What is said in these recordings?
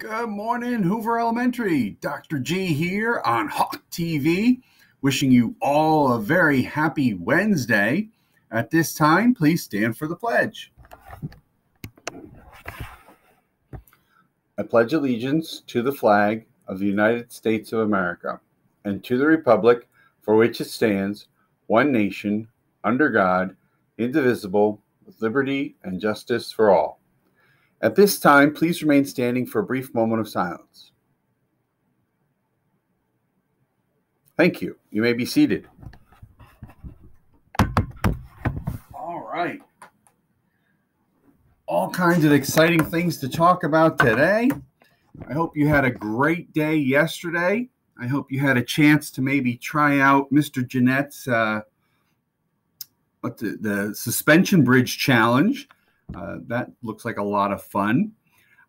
Good morning, Hoover Elementary. Dr. G here on Hawk TV, wishing you all a very happy Wednesday. At this time, please stand for the pledge. I pledge allegiance to the flag of the United States of America and to the republic for which it stands, one nation, under God, indivisible, with liberty and justice for all. At this time, please remain standing for a brief moment of silence. Thank you. You may be seated. All right. All kinds of exciting things to talk about today. I hope you had a great day yesterday. I hope you had a chance to maybe try out Mr. Jeanette's uh, what the, the suspension bridge challenge. Uh, that looks like a lot of fun.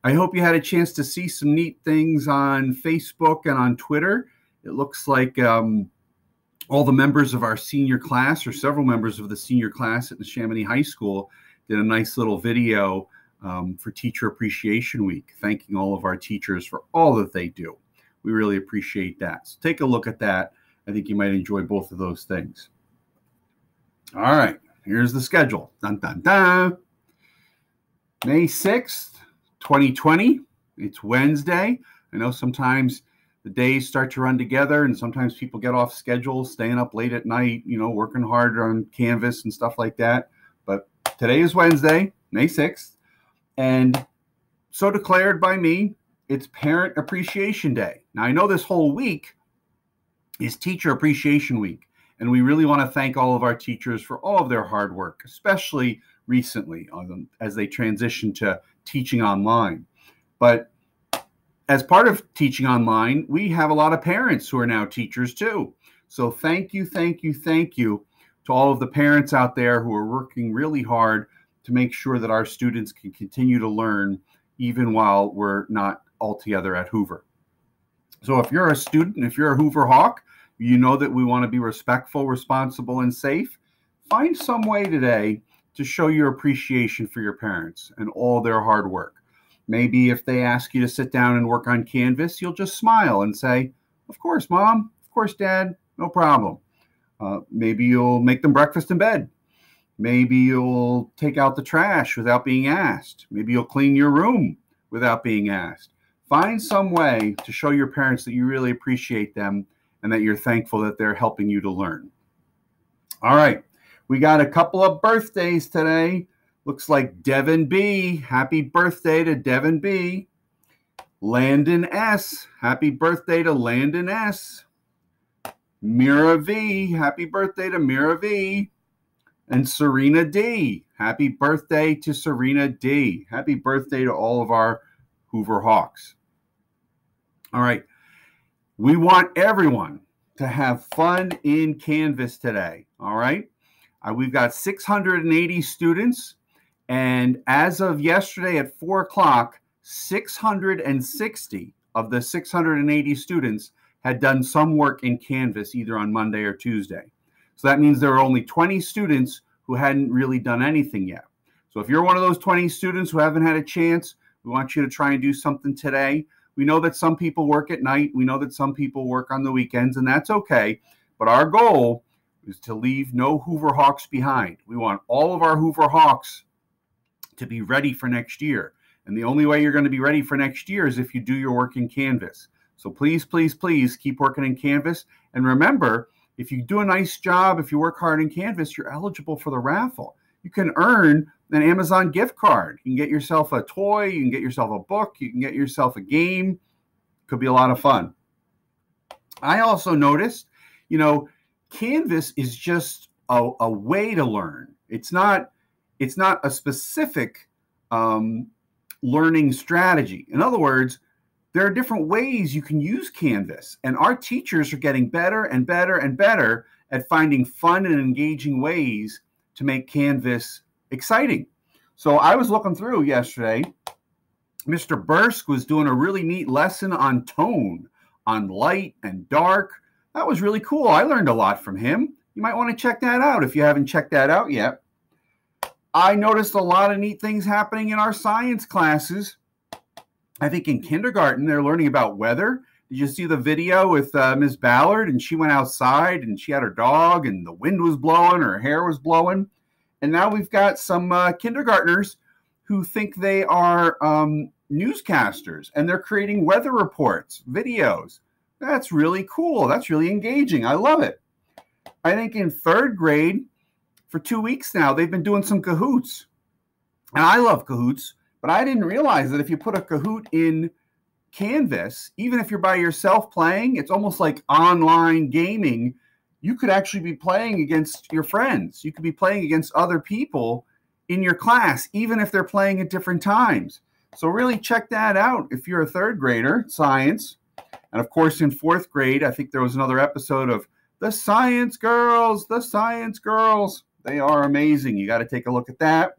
I hope you had a chance to see some neat things on Facebook and on Twitter. It looks like um, all the members of our senior class, or several members of the senior class at the Chamonix High School, did a nice little video um, for Teacher Appreciation Week, thanking all of our teachers for all that they do. We really appreciate that. So take a look at that. I think you might enjoy both of those things. All right, here's the schedule. Dun, dun, dun. May 6th, 2020. It's Wednesday. I know sometimes the days start to run together and sometimes people get off schedule, staying up late at night, you know, working hard on Canvas and stuff like that. But today is Wednesday, May 6th. And so declared by me, it's Parent Appreciation Day. Now, I know this whole week is Teacher Appreciation Week. And we really want to thank all of our teachers for all of their hard work, especially recently on as they transition to teaching online. But as part of teaching online, we have a lot of parents who are now teachers too. So thank you, thank you, thank you to all of the parents out there who are working really hard to make sure that our students can continue to learn even while we're not all together at Hoover. So if you're a student, if you're a Hoover Hawk, you know that we want to be respectful, responsible, and safe. Find some way today to show your appreciation for your parents and all their hard work. Maybe if they ask you to sit down and work on Canvas, you'll just smile and say, Of course, mom. Of course, dad. No problem. Uh, maybe you'll make them breakfast in bed. Maybe you'll take out the trash without being asked. Maybe you'll clean your room without being asked. Find some way to show your parents that you really appreciate them and that you're thankful that they're helping you to learn. All right. We got a couple of birthdays today. Looks like Devin B. Happy birthday to Devin B. Landon S. Happy birthday to Landon S. Mira V. Happy birthday to Mira V. And Serena D. Happy birthday to Serena D. Happy birthday to all of our Hoover Hawks. All right. We want everyone to have fun in Canvas today. All right. Uh, we've got 680 students, and as of yesterday at four o'clock, 660 of the 680 students had done some work in Canvas either on Monday or Tuesday. So that means there are only 20 students who hadn't really done anything yet. So if you're one of those 20 students who haven't had a chance, we want you to try and do something today. We know that some people work at night. We know that some people work on the weekends, and that's okay. But our goal is to leave no Hoover Hawks behind. We want all of our Hoover Hawks to be ready for next year. And the only way you're going to be ready for next year is if you do your work in Canvas. So please, please, please keep working in Canvas. And remember, if you do a nice job, if you work hard in Canvas, you're eligible for the raffle. You can earn an Amazon gift card. You can get yourself a toy, you can get yourself a book, you can get yourself a game. Could be a lot of fun. I also noticed, you know, Canvas is just a, a way to learn. It's not it's not a specific um, learning strategy. In other words, there are different ways you can use Canvas, and our teachers are getting better and better and better at finding fun and engaging ways to make Canvas exciting. So I was looking through yesterday. Mr. Bursk was doing a really neat lesson on tone, on light and dark, that was really cool. I learned a lot from him. You might want to check that out if you haven't checked that out yet. I noticed a lot of neat things happening in our science classes. I think in kindergarten, they're learning about weather. Did you see the video with uh, Miss Ballard? And she went outside and she had her dog, and the wind was blowing, her hair was blowing. And now we've got some uh, kindergartners who think they are um, newscasters and they're creating weather reports, videos. That's really cool. That's really engaging. I love it. I think in third grade, for two weeks now, they've been doing some Kahoots. And I love Kahoots, but I didn't realize that if you put a Kahoot in Canvas, even if you're by yourself playing, it's almost like online gaming you could actually be playing against your friends. You could be playing against other people in your class, even if they're playing at different times. So, really check that out if you're a third grader, science. And of course, in fourth grade, I think there was another episode of The Science Girls, The Science Girls. They are amazing. You got to take a look at that.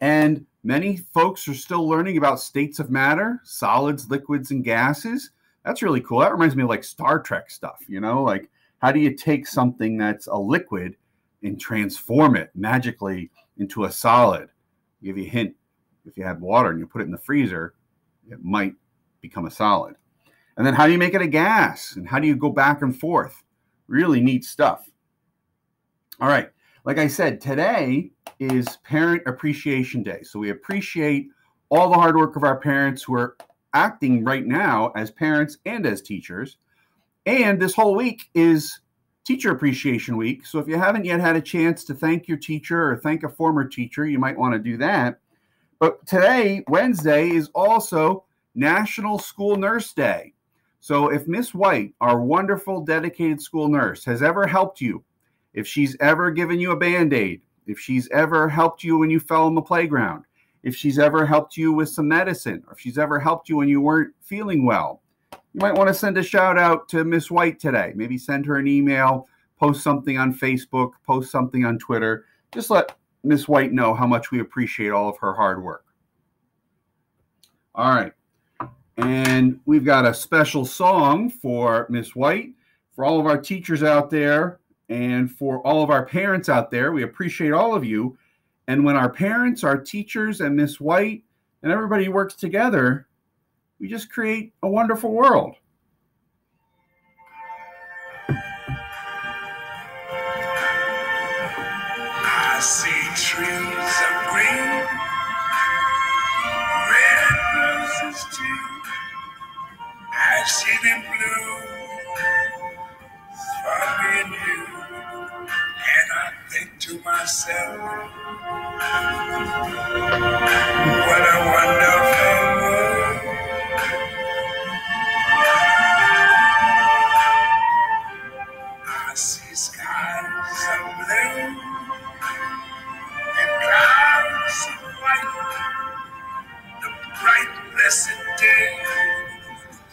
And many folks are still learning about states of matter, solids, liquids, and gases that's really cool. That reminds me of like Star Trek stuff, you know, like how do you take something that's a liquid and transform it magically into a solid? I'll give you a hint. If you had water and you put it in the freezer, it might become a solid. And then how do you make it a gas? And how do you go back and forth? Really neat stuff. All right. Like I said, today is Parent Appreciation Day. So we appreciate all the hard work of our parents who are acting right now as parents and as teachers. And this whole week is Teacher Appreciation Week. So if you haven't yet had a chance to thank your teacher or thank a former teacher, you might want to do that. But today, Wednesday, is also National School Nurse Day. So if Miss White, our wonderful dedicated school nurse, has ever helped you, if she's ever given you a band aid, if she's ever helped you when you fell on the playground, if she's ever helped you with some medicine or if she's ever helped you when you weren't feeling well. You might want to send a shout out to Miss White today. Maybe send her an email, post something on Facebook, post something on Twitter. Just let Miss White know how much we appreciate all of her hard work. All right. And we've got a special song for Miss White, for all of our teachers out there, and for all of our parents out there. We appreciate all of you. And when our parents, our teachers, and Miss White and everybody works together, we just create a wonderful world. I see trees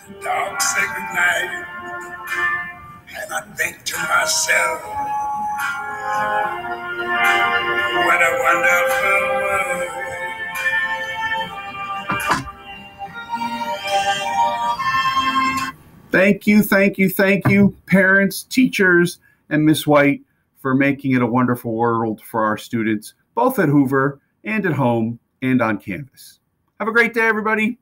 the dark, sacred night. And I think to myself, what a wonderful world. Thank you, thank you, thank you, parents, teachers, and Miss White for making it a wonderful world for our students, both at Hoover and at home and on campus. Have a great day, everybody.